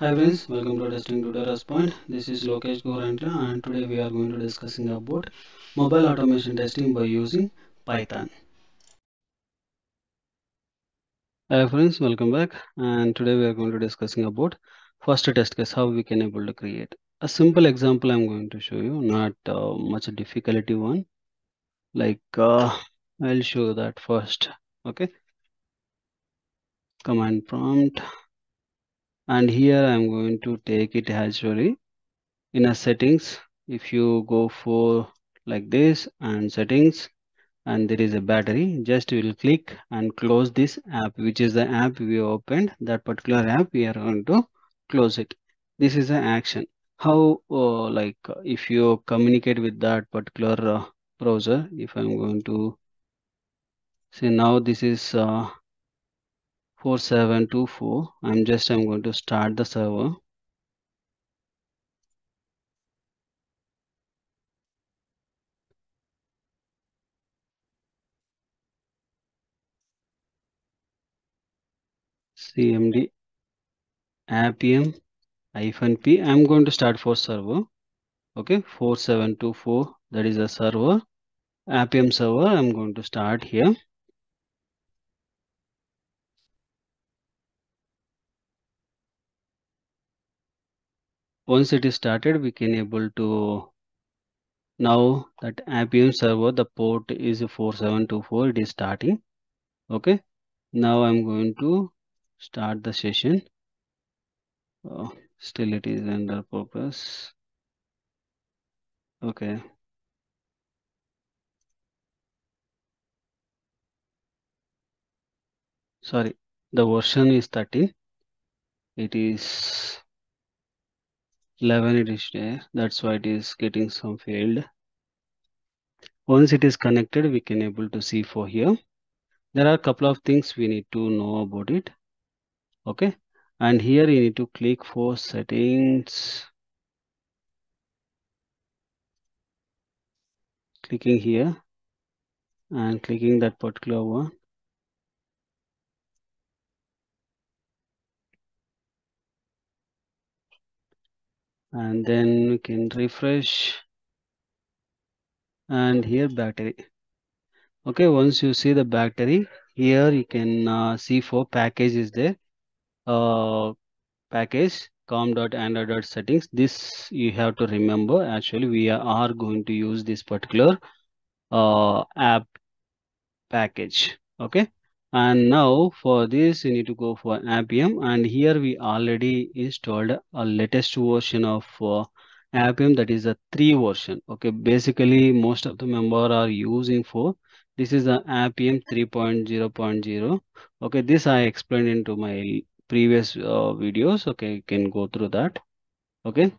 Hi friends, welcome to Testing Tutorials Point. This is Lokesh Gorandra and today we are going to discussing about mobile automation testing by using Python. Hi friends, welcome back and today we are going to discussing about first test case how we can able to create. A simple example I'm going to show you, not uh, much difficulty one. Like uh, I'll show that first. Okay. Command prompt and here I'm going to take it actually in a settings. If you go for like this and settings and there is a battery just will click and close this app which is the app we opened. That particular app we are going to close it. This is an action. How uh, like if you communicate with that particular uh, browser if i'm going to say now this is uh, 4724 i'm just i'm going to start the server. Cmd appium hyphen p. I'm going to start for server. Okay 4724 that is a server appium server i'm going to start here once it is started we can able to now that appium server the port is 4724 it is starting. Okay. Now i'm going to start the session. Oh, still it is under progress okay. Sorry the version is 13 it is 11 it is there. That's why it is getting some failed. Once it is connected we can able to see for here. There are a couple of things we need to know about it. Okay? And here you need to click for settings. Clicking here and clicking that particular one and then we can refresh and here battery. Okay once you see the battery here you can uh, see for package is there. Uh, package com.android.settings this you have to remember actually we are going to use this particular uh, app package. Okay and now for this you need to go for appium. And here we already installed a latest version of uh, appium that is a 3 version. Okay basically most of the member are using for this is the appium 3.0.0 okay this i explained into my previous uh, videos. Okay you can go through that. Okay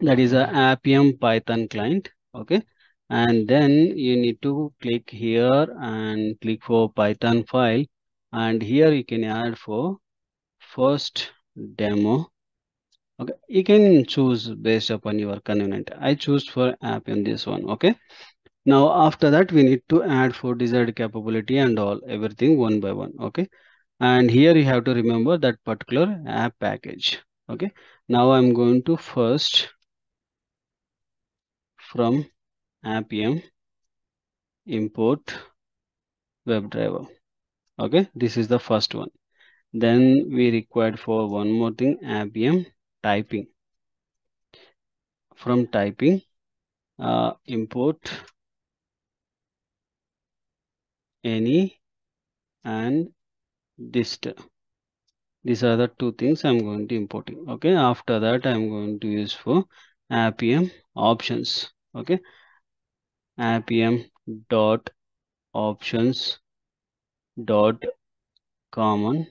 that is a appium python client. Okay and then you need to click here and click for python file. And here you can add for first demo. Okay you can choose based upon your convenient. I choose for app in this one okay? Now after that we need to add for desired capability and all everything one by one okay? And here you have to remember that particular app package okay? Now i'm going to first from appium import webdriver okay this is the first one. Then we required for one more thing appium typing from typing uh, import any and dict. These are the two things i'm going to importing okay after that i'm going to use for appium options. Okay appium dot options dot common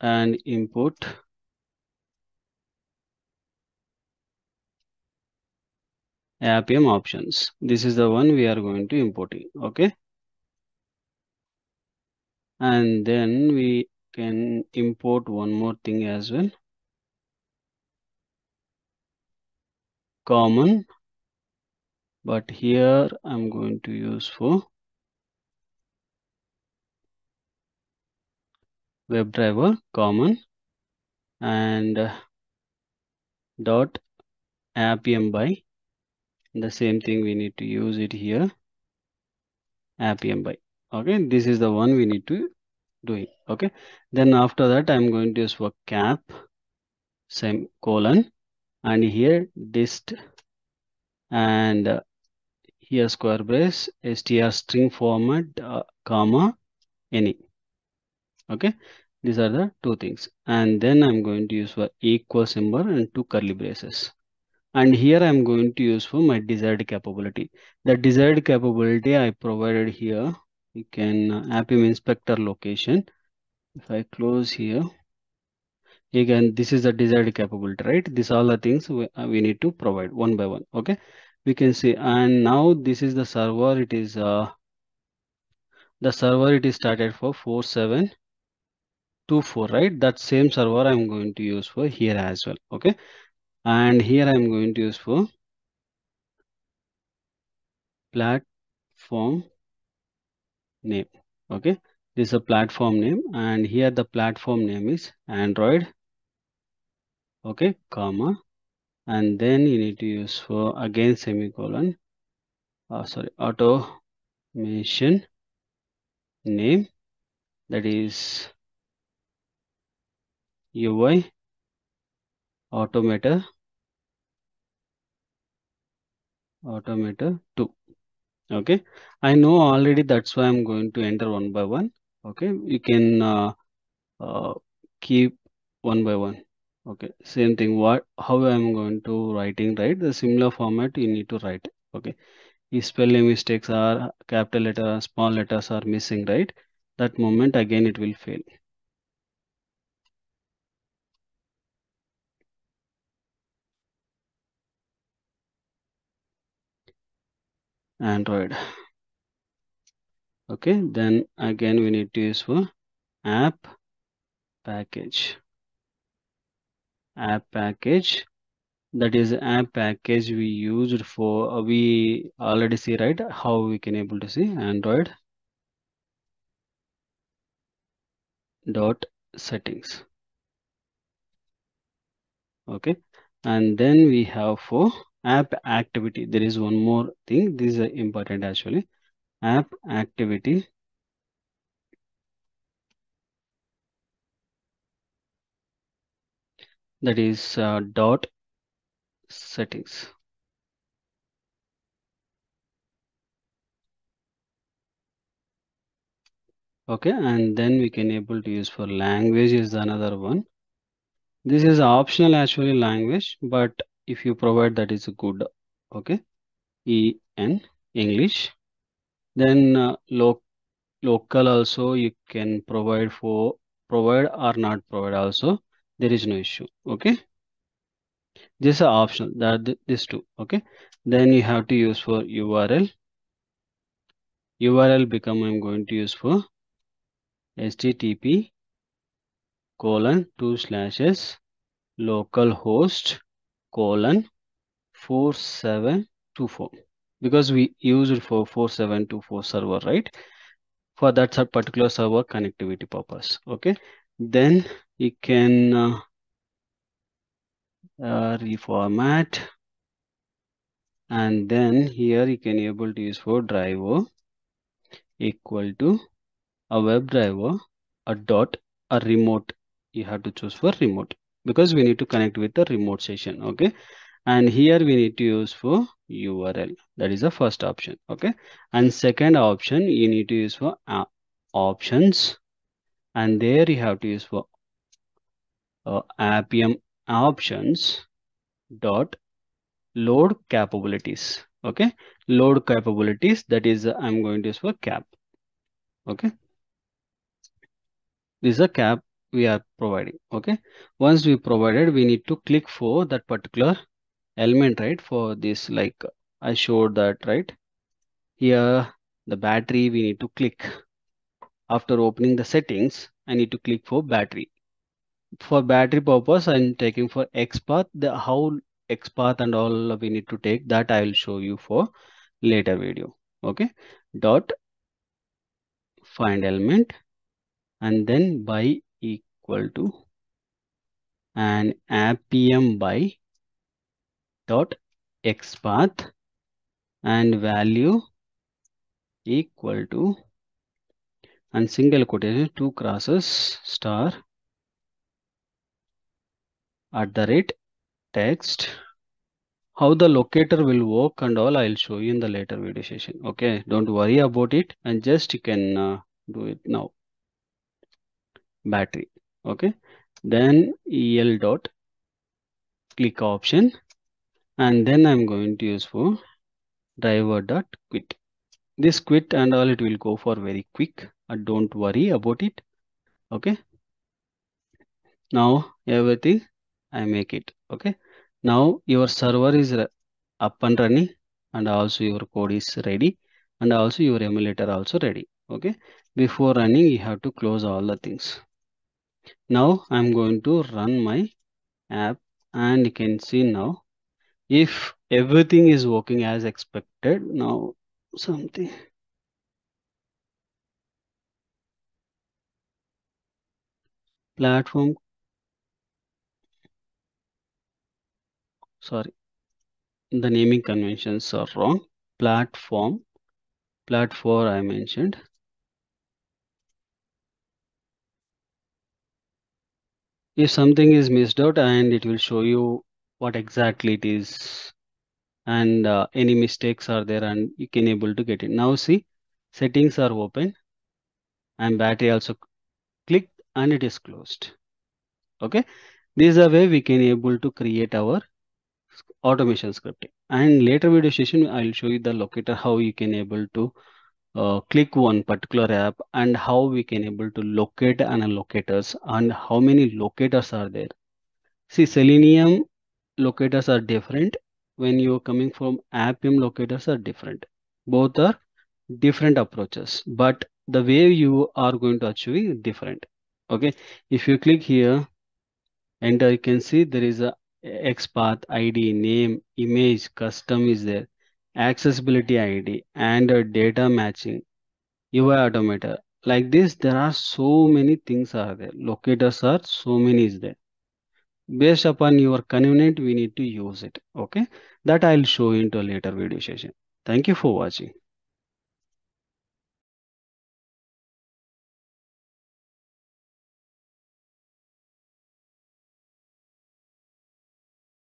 and input appium options. This is the one we are going to importing okay? And then we can import one more thing as well common but here i'm going to use for WebDriver common and dot appium by the same thing we need to use it here appium by. Okay this is the one we need to do it okay? Then after that i'm going to use for cap semicolon and here dict and here square brace str string format uh, comma any. Okay? These are the two things. And then i'm going to use for equal symbol and two curly braces. And here i'm going to use for my desired capability. The desired capability i provided here you can uh, appium inspector location. If i close here again this is the desired capability right? These are the things we, uh, we need to provide one by one okay? We can see and now this is the server. It is uh the server it is started for 4724 right? That same server i'm going to use for here as well okay? And here i'm going to use for platform name okay? This is a platform name and here the platform name is android okay comma. And then you need to use for again semicolon. Uh, sorry automation name. That is UI automator automator 2 okay I know already that's why I'm going to enter one by one. Okay you can uh, uh, keep one by one okay same thing. What how i'm going to writing right? The similar format you need to write. Okay if spelling mistakes are capital letter small letters are missing right? That moment again it will fail. Android. Okay then again we need to use for app package app package. That is app package we used for uh, we already see right how we can able to see android dot settings. Okay. And then we have for app activity. There is one more thing. This is important actually. App activity that is uh, dot settings. Okay and then we can able to use for language is another one. This is optional actually language but if you provide that is good. Okay en english. Then uh, lo local also you can provide for provide or not provide also there is no issue okay? This is optional that this two okay? Then you have to use for url url become i'm going to use for http colon two slashes localhost colon 4724 because we use it for 4724 server right? For that particular server connectivity purpose okay? Then you can uh, uh, reformat. And then here you can able to use for driver equal to a web driver a dot a remote. You have to choose for remote because we need to connect with the remote session okay? And here we need to use for url that is the first option okay? And second option you need to use for uh, options. And there you have to use for uh, appium options dot load capabilities. Okay? Load capabilities that is uh, i'm going to use for cap. Okay? This is a cap we are providing. Okay? Once we provided we need to click for that particular element right? For this like i showed that right? Here the battery we need to click. After opening the settings i need to click for battery for battery purpose i'm taking for xpath the how xpath and all we need to take that i will show you for later video okay? Dot find element and then by equal to and appium by dot xpath and value equal to and single quotation two crosses star at the rate text how the locator will work and all i'll show you in the later video session. Okay don't worry about it and just you can uh, do it now. Battery. Okay then el dot click option and then i'm going to use for driver dot quit. This quit and all it will go for very quick. And don't worry about it. Okay. Now everything i make it okay? Now your server is up and running and also your code is ready and also your emulator also ready okay? Before running you have to close all the things. Now i'm going to run my app and you can see now if everything is working as expected now something. Platform sorry. The naming conventions are wrong. Platform. Platform i mentioned. If something is missed out and it will show you what exactly it is and uh, any mistakes are there and you can able to get it. Now see settings are open and battery also clicked and it is closed. Okay? This is a way we can able to create our automation scripting and later video session i'll show you the locator how you can able to uh, click one particular app and how we can able to locate and locators and how many locators are there. See selenium locators are different. When you're coming from appium locators are different. Both are different approaches but the way you are going to achieve different. Okay? If you click here enter you can see there is a XPath ID, name, image, custom is there, accessibility ID, and data matching, UI automator. Like this, there are so many things are there. Locators are so many is there. Based upon your convenient, we need to use it. Okay, that I'll show into a later video session. Thank you for watching.